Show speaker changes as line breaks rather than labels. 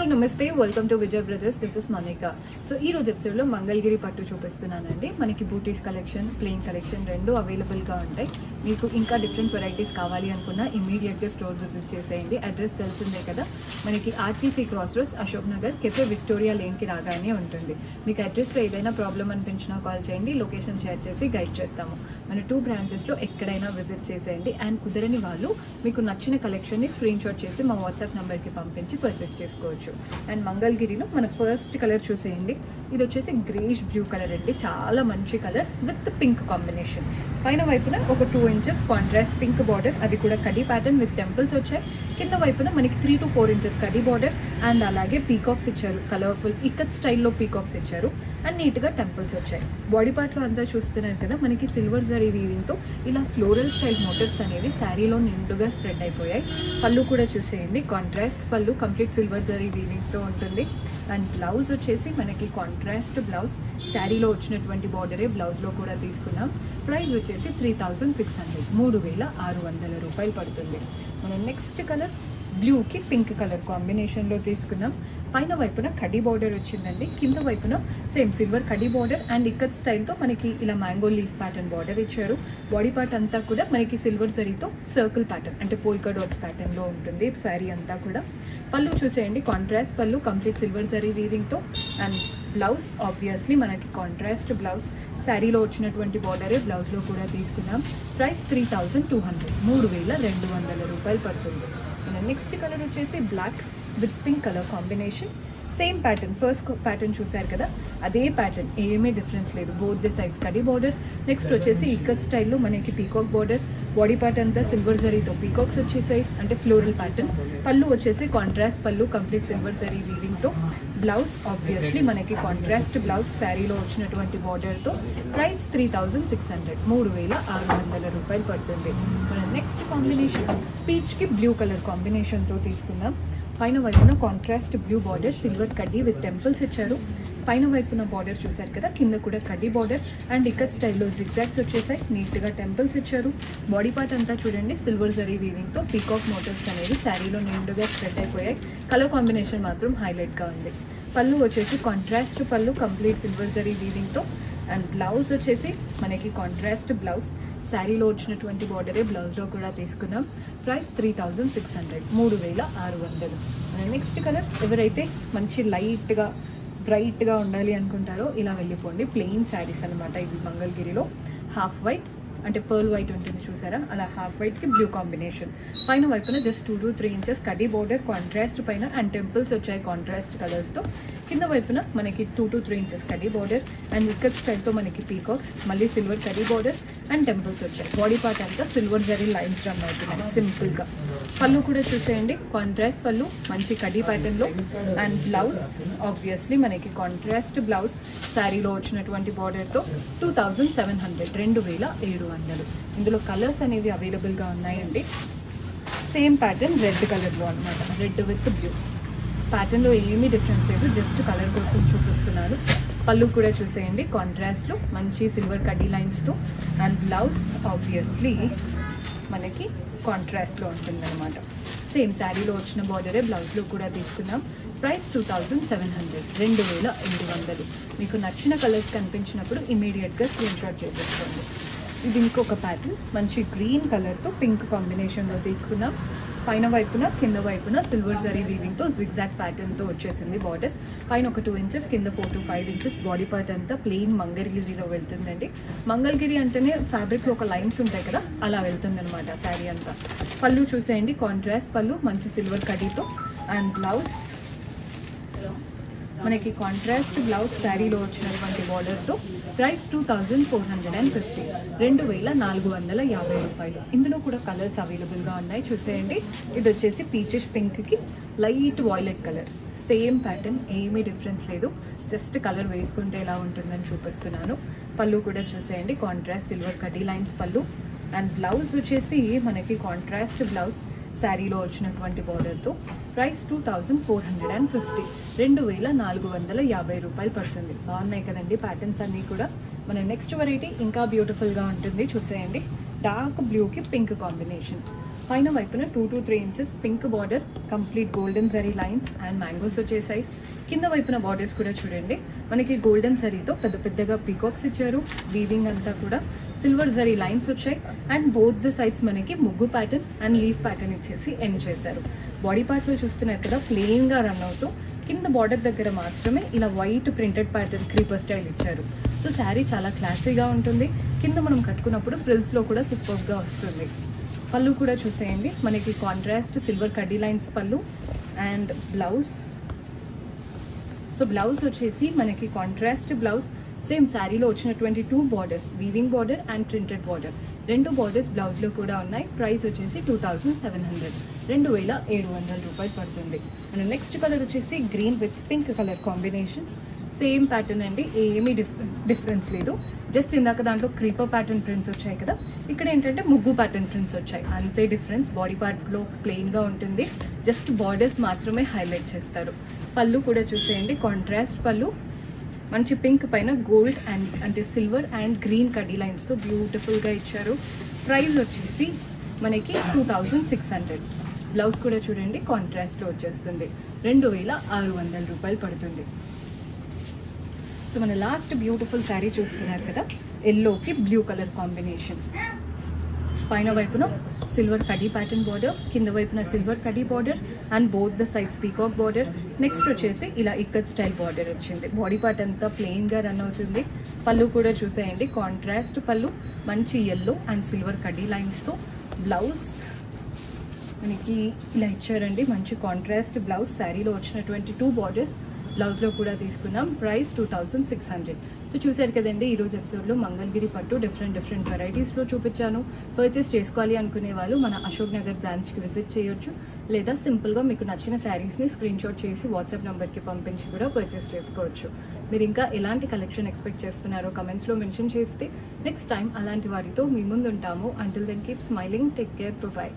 Hi నమస్తే welcome to Vijay brothers this is Manika so ఈ రోజు ఎపిసోడ్లో మంగళగిరి పట్టు చూపిస్తున్నానండి. మనకి బూటీస్ కలెక్షన్ ప్లెయిన్ కలెక్షన్ రెండు అవైలబుల్గా ఉంటాయి. మీకు ఇంకా డిఫరెంట్ వెరైటీస్ కావాలి అనుకున్నా ఇమీడియట్గా స్టోర్ విజిట్ చేసేయండి. అడ్రస్ తెలిసిందే కదా. మనకి RTC cross roads Ashok Nagar cafe Victoria లేన్కి రాగానే ఉంటుంది. మీకు అడ్రస్లో ఏదైనా ప్రాబ్లం అనిపించినా కాల్ చేయండి. లొకేషన్ షేర్ చేసి గైడ్ చేస్తాము. మన టూ బ్రాంచెస్లో ఎక్కడైనా విజిట్ చేసేయండి. అండ్ కుదరని వాళ్ళు మీకు నచ్చిన కలెక్షన్ని స్క్రీన్ షాట్ చేసి మా వాట్సాప్ నెంబర్కి పంపించి పర్చేస్ చేసుకోవచ్చు. అండ్ మంగళగిరిలో మన ఫస్ట్ కలర్ చూసేయండి. ఇది వచ్చేసి గ్రేష్ బ్లూ కలర్ అండి. చాలా మంచి కలర్ విత్ పింక్ కాంబినేషన్ పైన వైపున ఒక two inches contrast pink border అది కూడా కడీ ప్యాటర్న్ విత్ టెంపుల్స్ వచ్చాయి. కింద వైపున మనకి త్రీ టు ఫోర్ ఇంచెస్ కడీ బార్డర్ అండ్ అలాగే పీకాక్స్ ఇచ్చారు. కలర్ఫుల్ ఇక్కత్ స్టైల్లో పీకాక్స్ ఇచ్చారు. అండ్ నీట్గా టెంపుల్స్ వచ్చాయి. బాడీ పార్ట్లో అంతా చూస్తున్నారు కదా మనకి సిల్వర్ జరీ వీవింగ్తో ఇలా ఫ్లోరల్ స్టైల్ మోటివ్స్ అనేవి శారీలో నిండుగా స్ప్రెడ్ అయిపోయాయి. పళ్ళు కూడా చూసేయండి. కాంట్రాస్ట్ పళ్ళు కంప్లీట్ సిల్వర్ జరీ వీవింగ్తో ఉంటుంది. అండ్ బ్లౌజ్ వచ్చేసి మనకి కాంట్రాస్ట్ బ్లౌజ్ శారీలో వచ్చినటువంటి బార్డరే బ్లౌజ్లో కూడా తీసుకున్నాం. ప్రైస్ వచ్చేసి త్రీ థౌజండ్ సిక్స్ హండ్రెడ్. మూడు వేల ఆరు వందల రూపాయలు పడుతుంది. మనం నెక్స్ట్ కలర్ బ్లూకి పింక్ కలర్ కాంబినేషన్లో తీసుకున్నాం. పైన వైపున కడీ బార్డర్ వచ్చిందండి. కింద వైపున సేమ్ సిల్వర్ కడీ బార్డర్ అండ్ ఇక్కత్ స్టైల్తో మనకి ఇలా మ్యాంగో లీఫ్ ప్యాటర్న్ బార్డర్ ఇచ్చారు. బాడీ పార్ట్ అంతా కూడా మనకి సిల్వర్ జరీతో సర్కిల్ ప్యాటర్న్ అంటే పోల్కా డాట్స్ ప్యాటర్న్లో ఉంటుంది. శారీ అంతా కూడా. పళ్ళు చూసేయండి. కాంట్రాస్ట్ పళ్ళు కంప్లీట్ సిల్వర్ జరీ వీవింగ్తో అండ్ బ్లౌజ్ ఆబ్వియస్లీ మనకి కాంట్రాస్ట్ బ్లౌజ్. శారీలో వచ్చినటువంటి బార్డరే బ్లౌజ్లో కూడా తీసుకున్నాం. Price three thousand two hundred. మూడు వేల రెండు వందల రూపాయలు పడుతుంది. మన నెక్స్ట్ కలర్ వచ్చేసి black with pink colour combination same pattern first pattern చూసారు కదా అదే ప్యాటర్న్ ఏమీ డిఫరెన్స్ లేదు. బోత్ ది సైడ్స్ కడీ బార్డర్ నెక్స్ట్ వచ్చేసి ఇక్కత్ స్టైల్లో మనకి పీకాక్ బార్డర్ బాడీ పార్ట్ అంతా సిల్వర్ జరీతో పీకాక్స్ వచ్చేసాయి. అంటే ఫ్లోరల్ ప్యాటర్న్ పళ్ళు వచ్చేసి కాంట్రాస్ట్ పళ్ళు కంప్లీట్ సిల్వర్ జరీ వీవింగ్తో బ్లౌజ్ ఆబ్వియస్లీ మనకి కాంట్రాస్ట్ బ్లౌజ్ శారీలో వచ్చినటువంటి బార్డర్తో price three thousand six hundred మూడు వేల ఆరు వందల రూపాయలు పడుతుంది. మన నెక్స్ట్ కాంబినేషన్ పీచ్కి బ్లూ కలర్ కాంబినేషన్తో తీసుకుందాం. పైన వైపున కాంట్రాస్ట్ బ్లూ బార్డర్ సిల్వర్ కడ్డీ విత్ టెంపుల్స్ ఇచ్చారు. పైన వైపున బార్డర్ చూసారు కదా కింద కూడా కడ్డీ బార్డర్ అండ్ ఇక్కడ స్టైల్లో జిగ్జాగ్స్ వచ్చేసాయి. నీట్గా టెంపుల్స్ ఇచ్చారు. బాడీ పార్ట్ అంతా చూడండి సిల్వర్ జరీ వీవింగ్తో పీకాక్ మోటివ్స్ అనేవి శారీలో నిండుగా స్ప్రెడ్ అయిపోయాయి. కలర్ కాంబినేషన్ మాత్రం హైలైట్గా ఉంది. పళ్ళు వచ్చేసి కాంట్రాస్ట్ పళ్ళు కంప్లీట్ సిల్వర్ జరీ వీవింగ్తో అండ్ బ్లౌజ్ వచ్చేసి మనకి కాంట్రాస్ట్ బ్లౌజ్ శారీలో వచ్చినటువంటి బార్డరే బ్లౌజ్లో కూడా తీసుకున్నాం. Price three thousand six hundred మూడు వేల ఆరు వందలు. నెక్స్ట్ కలర్ ఎవరైతే మంచి లైట్గా బ్రైట్గా ఉండాలి అనుకుంటారో ఇలా వెళ్ళిపోండి. ప్లెయిన్ శారీస్ అనమాట ఇది మంగళగిరిలో. హాఫ్ వైట్ అంటే పర్ల్ వైట్ ఉంటుంది చూసారా? అలా హాఫ్ వైట్కి బ్లూ కాంబినేషన్ పైన వైపున just two to three inches khadi border contrast పైన అండ్ టెంపుల్స్ వచ్చాయి కాంట్రాస్ట్ కలర్స్తో కింద వైపున మనకి టూ టు త్రీ ఇంచెస్ కడీ బోర్డర్ అండ్ వికెట్ స్టైల్తో మనకి పీకాక్స్ మళ్ళీ సిల్వర్ కడీ బోర్డర్ అండ్ టెంపుల్స్ వచ్చాయి. బాడీ పార్ట్ అంతా సిల్వర్ జరీ లైన్స్ రన్ అవుతున్నాయి సింపుల్గా పళ్ళు కూడా చూసేయండి. కాంట్రాస్ట్ పళ్ళు మంచి కడీ ప్యాటర్న్లో అండ్ బ్లౌజ్ ఆబ్వియస్లీ మనకి కాంట్రాస్ట్ బ్లౌజ్ శారీలో వచ్చినటువంటి బార్డర్తో టూ థౌజండ్ సెవెన్ హండ్రెడ్ రెండు వేల ఏడు వందలు. ఇందులో కలర్స్ అనేవి అవైలబుల్గా ఉన్నాయండి. సేమ్ ప్యాటర్న్ రెడ్ కలర్లో అనమాట. రెడ్ విత్ బ్లూ ప్యాటర్న్లో ఏమీ డిఫరెన్స్ లేదు జస్ట్ కలర్ కోసం చూపిస్తున్నాను. పళ్ళు కూడా చూసేయండి. కాంట్రాస్ట్లో మంచి సిల్వర్ కడ్డీ లైన్స్తో అండ్ బ్లౌజ్ ఆబ్వియస్లీ మనకి కాంట్రాస్ట్లో ఉంటుందన్నమాట. సేమ్ శారీలో వచ్చిన బార్డరే బ్లౌజ్లో కూడా తీసుకున్నాం price two thousand seven hundred రెండు వేల ఎనిమిది వందలు. మీకు నచ్చిన కలర్స్ కనిపించినప్పుడు ఇమీడియట్గా స్క్రీన్ షాట్ చేసేసుకోండి. ఇది ఇంకొక ప్యాటర్న్ మంచి గ్రీన్ కలర్తో పింక్ కాంబినేషన్లో తీసుకున్నాం పైన వైపున కింద వైపున సిల్వర్ జరీ వీవింగ్తో జిగ్జాగ్ ప్యాటర్న్తో వచ్చేసింది బార్డర్స్ పైన ఒక టూ ఇంచెస్ కింద four to five inches body part అంతా ప్లెయిన్ మంగళగిరిలో వెళ్తుందండి. మంగళగిరి అంటేనే ఫ్యాబ్రిక్లో ఒక లైన్స్ ఉంటాయి కదా అలా వెళ్తుంది అనమాట శారీ అంతా. పళ్ళు చూసేయండి కాంట్రాస్ట్ పళ్ళు మంచి సిల్వర్ కడీతో అండ్ బ్లౌజ్ మనకి కాంట్రాస్ట్ బ్లౌజ్ శారీలో వచ్చినటువంటి బార్డర్తో price two thousand four hundred and fifty రెండు వేల నాలుగు వందల యాభై రూపాయలు. ఇందులో కూడా కలర్స్ అవైలబుల్గా ఉన్నాయి. చూసేయండి. ఇది వచ్చేసి పీచెస్ పింక్కి light violet colour same pattern ఏమీ డిఫరెన్స్ లేదు. జస్ట్ కలర్ వేసుకుంటే ఎలా ఉంటుందని చూపిస్తున్నాను. పళ్ళు కూడా చూసేయండి. కాంట్రాస్ట్ సిల్వర్ కడ్డీ లైన్స్ పళ్ళు. అండ్ బ్లౌజ్ వచ్చేసి మనకి కాంట్రాస్ట్ బ్లౌజ్ శారీలో వచ్చినటువంటి బార్డర్తో price two thousand four hundred and fifty. రెండు వేల నాలుగు వందల యాభై రూపాయలు పడుతుంది. బాగున్నాయి కదండి ప్యాటర్న్స్ అన్నీ కూడా. మన నెక్స్ట్ వెరైటీ ఇంకా బ్యూటిఫుల్గా ఉంటుంది. చూసేయండి. డార్క్ బ్లూకి పింక్ కాంబినేషన్ పైన వైపున two to three inches pink border complete golden zari lines and mangoes వచ్చేసాయి. కింద వైపున బార్డర్స్ కూడా చూడండి. మనకి గోల్డెన్ జరీతో పెద్ద పెద్దగా పీకాక్స్ ఇచ్చారు. వీవింగ్ అంతా కూడా. సిల్వర్ జరీ లైన్స్ వచ్చాయి. అండ్ బోత్ ద సైడ్స్ మనకి ముగ్గు ప్యాటర్న్ అండ్ లీఫ్ ప్యాటర్న్ ఇచ్చేసి ఎండ్ చేశారు. బాడీ పార్ట్లో చూస్తున్నారు కదా ప్లెయిన్గా రన్ అవుతూ కింద బార్డర్ దగ్గర మాత్రమే ఇలా white printed pattern creeper style ఇచ్చారు. సో శారీ చాలా క్లాసీగా ఉంటుంది. కింద మనం కట్టుకున్నప్పుడు ఫ్రిల్స్లో కూడా సూపర్గా వస్తుంది. పళ్ళు కూడా చూసేయండి. మనకి కాంట్రాస్ట్ సిల్వర్ కడ్డీ లైన్స్ పళ్ళు అండ్ బ్లౌజ్ సో బ్లౌజ్ వచ్చేసి మనకి కాంట్రాస్ట్ బ్లౌజ్ సేమ్ శారీలో వచ్చినటువంటి two borders weaving border and printed border రెండు బార్డర్స్ బ్లౌజ్లో కూడా ఉన్నాయి. ప్రైస్ వచ్చేసి టూ థౌజండ్ సెవెన్ హండ్రెడ్ రెండు వేల ఏడు వందల రూపాయలు పడుతుంది. అండ్ నెక్స్ట్ కలర్ వచ్చేసి green with pink colour combination same pattern అండి. ఏమీ డిఫరెన్స్ లేదు. జస్ట్ ఇందాక దాంట్లో క్రీపర్ ప్యాటర్న్ ప్రింట్స్ వచ్చాయి కదా. ఇక్కడ ఏంటంటే ముగ్గు ప్యాటర్న్ ప్రింట్స్ వచ్చాయి. అంతే డిఫరెన్స్ బాడీ పార్ట్లో ప్లెయిన్గా ఉంటుంది. జస్ట్ బార్డర్స్ మాత్రమే హైలైట్ చేస్తారు. పళ్ళు కూడా చూసేయండి. కాంట్రాస్ట్ పళ్ళు. మంచి పింక్ పైన గోల్డ్ అండ్ అంటే సిల్వర్ అండ్ గ్రీన్ కడ్డీ లైన్స్తో బ్యూటిఫుల్గా ఇచ్చారు. ప్రైస్ వచ్చేసి మనకి two thousand six hundred blouse కూడా చూడండి కాంట్రాస్ట్లో వచ్చేస్తుంది. రెండు వేల ఆరు వందల రూపాయలు పడుతుంది. సో మన లాస్ట్ బ్యూటిఫుల్ శారీ చూస్తున్నారు కదా ఎల్లోకి బ్లూ కలర్ కాంబినేషన్ పైన వైపున సిల్వర్ కడీ ప్యాటర్న్ బార్డర్ కింద వైపున silver khadi border and both the sides peacock border next వచ్చేసి ఇలా ఇక్కత్ స్టైల్ బార్డర్ వచ్చింది. బాడీ పార్ట్ అంతా ప్లెయిన్గా రన్ అవుతుంది. పళ్ళు కూడా చూసేయండి. కాంట్రాస్ట్ పళ్ళు మంచి ఎల్లో అండ్ సిల్వర్ కడీ లైన్స్తో బ్లౌజ్ మనకి ఇలా ఇచ్చారండి. మంచి కాంట్రాస్ట్ బ్లౌజ్ శారీలో వచ్చినటువంటి టూ బార్డర్స్ బ్లౌజ్లో కూడా తీసుకున్నాం. Price two thousand six hundred. So చూశారు కదండి ఈరోజు ఎపిసోడ్లో మంగళగిరి పట్టు డిఫరెంట్ డిఫరెంట్ వెరైటీస్లో చూపించాను. పర్చేస్ చేసుకోవాలి అనుకునే వాళ్ళు మన అశోక్ నగర్ బ్రాంచ్కి విజిట్ చేయొచ్చు. లేదా సింపుల్గా మీకు నచ్చిన శారీస్ని స్క్రీన్ షాట్ చేసి వాట్సాప్ నెంబర్కి పంపించి కూడా పర్చేస్ చేసుకోవచ్చు. మీరు ఇంకా ఎలాంటి కలెక్షన్ ఎక్స్పెక్ట్ చేస్తున్నారో కమెంట్స్లో మెన్షన్ చేస్తే నెక్స్ట్ టైం అలాంటి వారితో మీ ముందు ఉంటాము until then keep smiling take care bye